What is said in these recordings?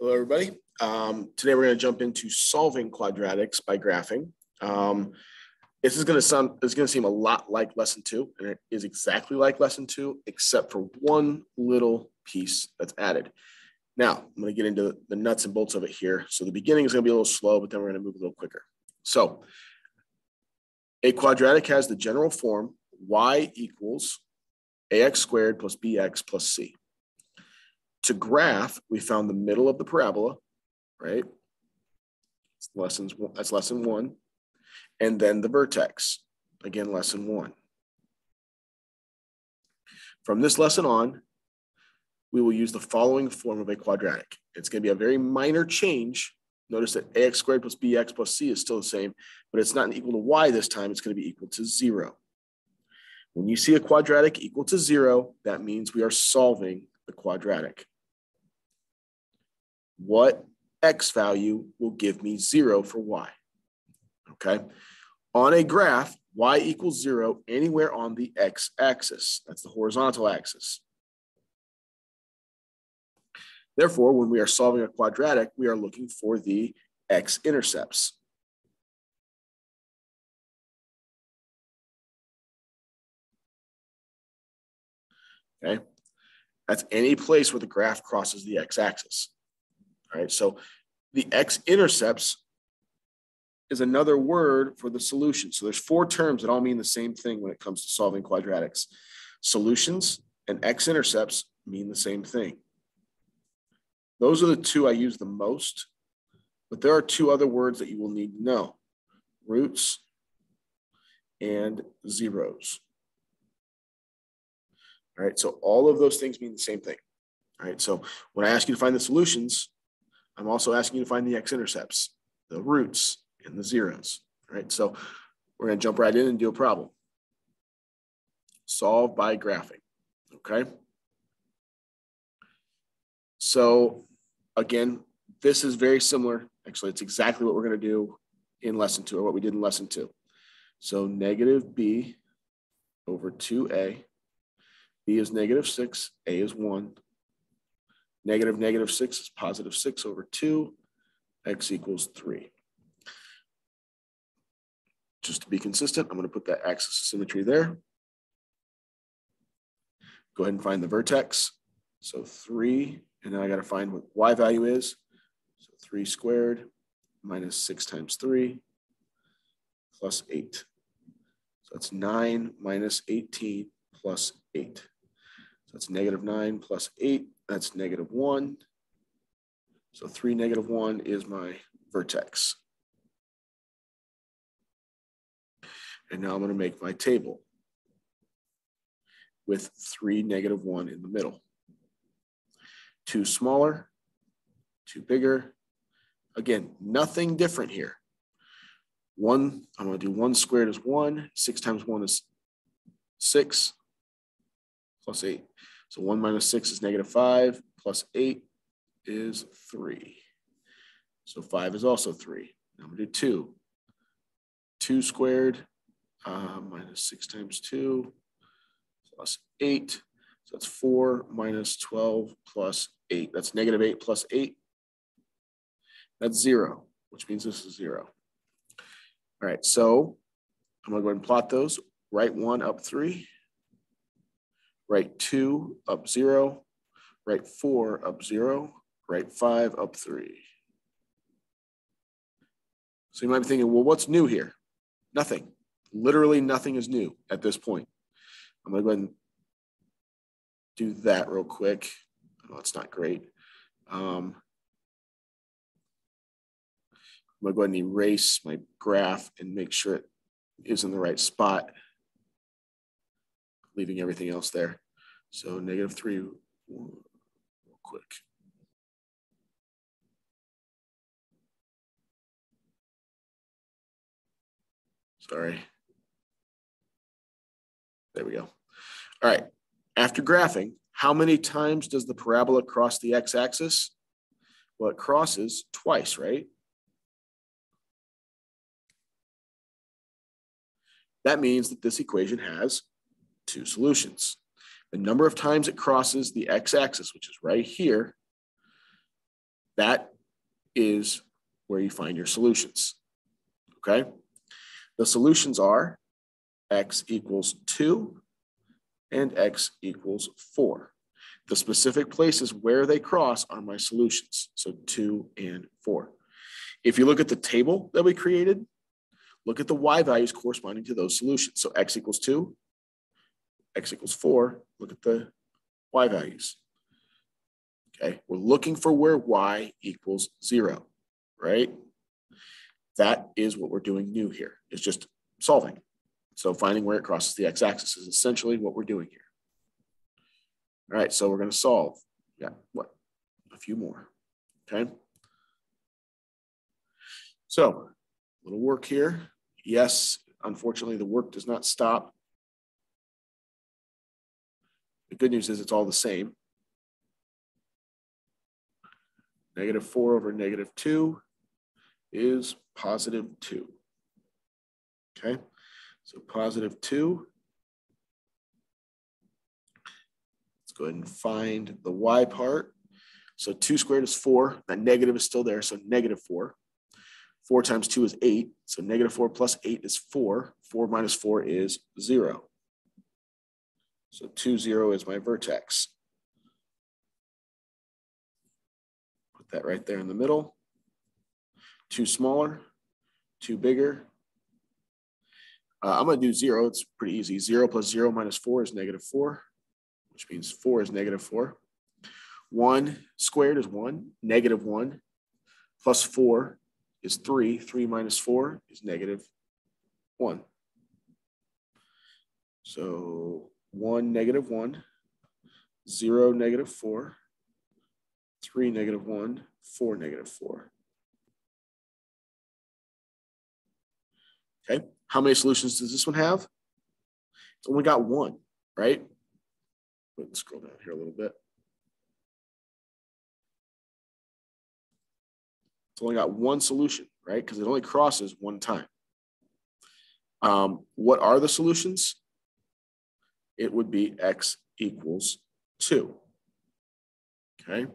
Hello, everybody. Um, today we're going to jump into solving quadratics by graphing. Um, this is going to sound, it's going to seem a lot like lesson two, and it is exactly like lesson two, except for one little piece that's added. Now, I'm going to get into the nuts and bolts of it here. So the beginning is going to be a little slow, but then we're going to move a little quicker. So a quadratic has the general form y equals ax squared plus bx plus c. To graph, we found the middle of the parabola, right? It's lessons, that's lesson one. And then the vertex, again, lesson one. From this lesson on, we will use the following form of a quadratic. It's going to be a very minor change. Notice that ax squared plus bx plus c is still the same, but it's not equal to y this time. It's going to be equal to zero. When you see a quadratic equal to zero, that means we are solving the quadratic. What x value will give me zero for y? Okay. On a graph, y equals zero anywhere on the x-axis. That's the horizontal axis. Therefore, when we are solving a quadratic, we are looking for the x-intercepts. Okay, that's any place where the graph crosses the x-axis. Right, so the x-intercepts is another word for the solution. So there's four terms that all mean the same thing when it comes to solving quadratics. Solutions and x-intercepts mean the same thing. Those are the two I use the most, but there are two other words that you will need to know. Roots and zeros. All right, so all of those things mean the same thing. All right, so when I ask you to find the solutions, I'm also asking you to find the x-intercepts, the roots, and the zeros. right? so we're going to jump right in and do a problem. Solve by graphing, okay? So again, this is very similar. Actually, it's exactly what we're going to do in lesson two, or what we did in lesson two. So negative b over 2a b is negative 6, a is 1. Negative negative 6 is positive 6 over 2, x equals 3. Just to be consistent, I'm going to put that axis of symmetry there. Go ahead and find the vertex. So 3, and then I got to find what y value is. So 3 squared minus 6 times 3 plus 8. So that's 9 minus 18 plus 8. So that's negative 9 plus 8. That's negative 1. So 3 negative 1 is my vertex. And now I'm going to make my table with 3 negative 1 in the middle. Two smaller, two bigger. Again, nothing different here. One, I'm going to do 1 squared is 1. 6 times 1 is 6 plus 8. So 1 minus 6 is negative 5, plus 8 is 3. So 5 is also 3. Now I'm going to do 2. 2 squared uh, minus 6 times 2 plus 8. So that's 4 minus 12 plus 8. That's negative 8 plus 8. That's 0, which means this is 0. All right, so I'm going to go ahead and plot those. Right 1 up 3 right two, up zero, right four, up zero, right five, up three. So you might be thinking, well, what's new here? Nothing. Literally nothing is new at this point. I'm gonna go ahead and do that real quick. Oh, it's not great. Um, I'm gonna go ahead and erase my graph and make sure it is in the right spot leaving everything else there. So negative three, real quick. Sorry. There we go. All right. After graphing, how many times does the parabola cross the x-axis? Well, it crosses twice, right? That means that this equation has two solutions. The number of times it crosses the x-axis, which is right here, That is where you find your solutions, okay? The solutions are x equals 2 and x equals 4. The specific places where they cross are my solutions, so 2 and 4. If you look at the table that we created, look at the y values corresponding to those solutions. So x equals 2, x equals 4. Look at the y values. Okay, we're looking for where y equals 0, right? That is what we're doing new here. It's just solving. So finding where it crosses the x-axis is essentially what we're doing here. All right, so we're going to solve. Yeah, what? A few more. Okay. So a little work here. Yes, unfortunately, the work does not stop. The good news is it's all the same. Negative 4 over negative 2 is positive 2. Okay, so positive 2. Let's go ahead and find the y part. So 2 squared is 4. That negative is still there, so negative 4. 4 times 2 is 8. So negative 4 plus 8 is 4. 4 minus 4 is 0. So 2, 0 is my vertex. Put that right there in the middle. 2 smaller, 2 bigger. Uh, I'm to do 0. It's pretty easy. 0 plus 0 minus 4 is negative 4, which means 4 is negative 4. 1 squared is 1. Negative 1 plus 4 is 3. 3 minus 4 is negative 1. So 1, negative 1, 0, negative 4, 3, negative 1, 4, negative 4. Okay, how many solutions does this one have? It's only got one, right? Let's scroll down here a little bit. It's only got one solution, right? Because it only crosses one time. Um, what are the solutions? It would be x equals 2. Okay.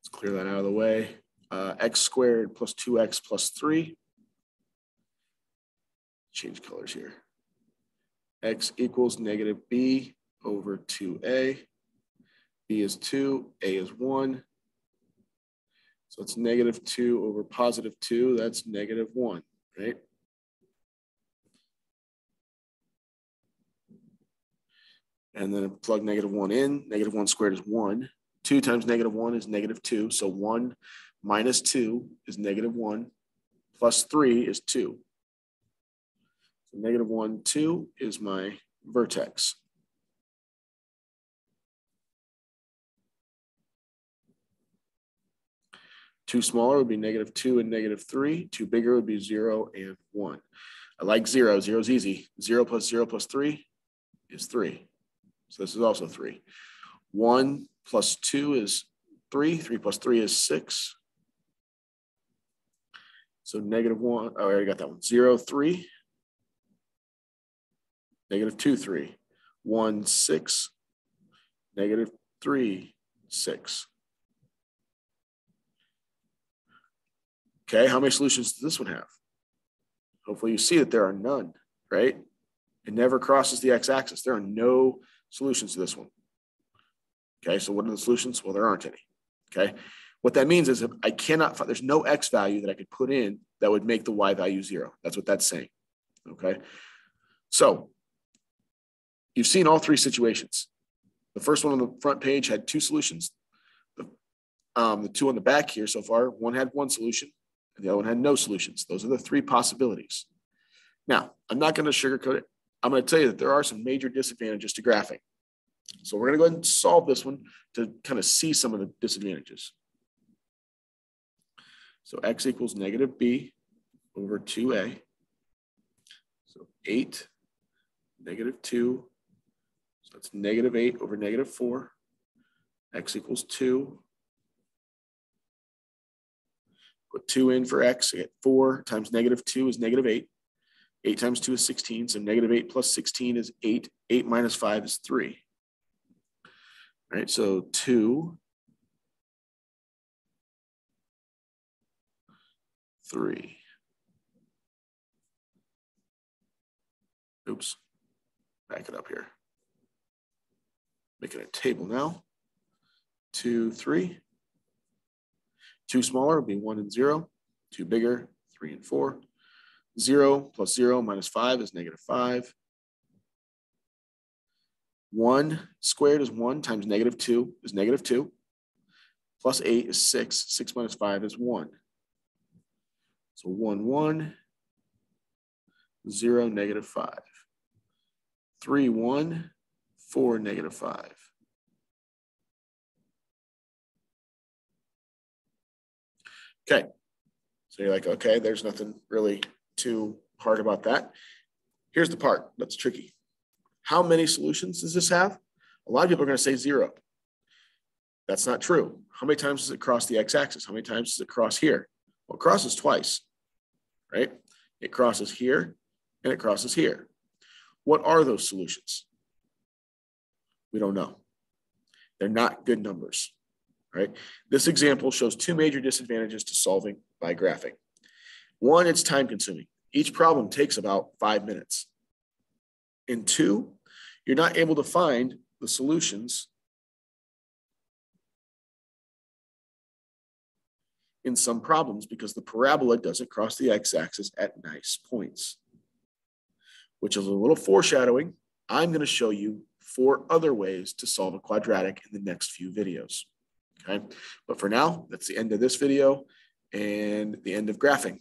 Let's clear that out of the way. Uh, x squared plus 2x plus 3. Change colors here. x equals negative b over 2a. b is 2, a is 1. So it's negative 2 over positive 2. That's negative 1, right? And then plug negative 1 in. Negative 1 squared is 1. 2 times negative 1 is negative 2. So 1 minus 2 is negative 1. Plus 3 is 2. So negative 1, 2 is my vertex. Two smaller would be negative two and negative three. Two bigger would be zero and one. I like zero. Zero is easy. Zero plus zero plus three is three. So this is also three. One plus two is three. Three plus three is six. So negative one, oh, I already got that one. Zero, three. Negative two, three. One, six. Negative three, six. Okay, how many solutions does this one have? Hopefully you see that there are none, right? It never crosses the x-axis. There are no solutions to this one. Okay, so what are the solutions? Well, there aren't any. Okay, what that means is I cannot, find, there's no x value that I could put in that would make the y value zero. That's what that's saying. Okay, so you've seen all three situations. The first one on the front page had two solutions. The, um, the two on the back here so far, one had one solution, and the other one had no solutions. Those are the three possibilities. Now, I'm not going to sugarcoat it. I'm going to tell you that there are some major disadvantages to graphing. So we're going to go ahead and solve this one to kind of see some of the disadvantages. So x equals negative b over 2a. So 8, negative 2. So that's negative 8 over negative 4. x equals 2 Put 2 in for x, I get 4 times negative 2 is negative 8. 8 times 2 is 16, so negative 8 plus 16 is 8. 8 minus 5 is 3. All right, so 2, 3. Oops, back it up here. Making a table now. 2, 3. 2 smaller would be 1 and 0. 2 bigger, 3 and 4. Zero plus zero minus five is negative five. One squared is one times negative two is negative two. Plus eight is six. Six minus five is one. So one, one, zero, negative five. Three, one, four, negative five. Okay, so you're like, okay, there's nothing really too hard about that. Here's the part that's tricky. How many solutions does this have? A lot of people are going to say zero. That's not true. How many times does it cross the x-axis? How many times does it cross here? Well, it crosses twice, right? It crosses here and it crosses here. What are those solutions? We don't know. They're not good numbers, right? This example shows two major disadvantages to solving by graphing. One, it's time consuming. Each problem takes about five minutes. And two, you're not able to find the solutions in some problems because the parabola doesn't cross the x-axis at nice points, which is a little foreshadowing. I'm going to show you four other ways to solve a quadratic in the next few videos. Okay, but for now, that's the end of this video and the end of graphing.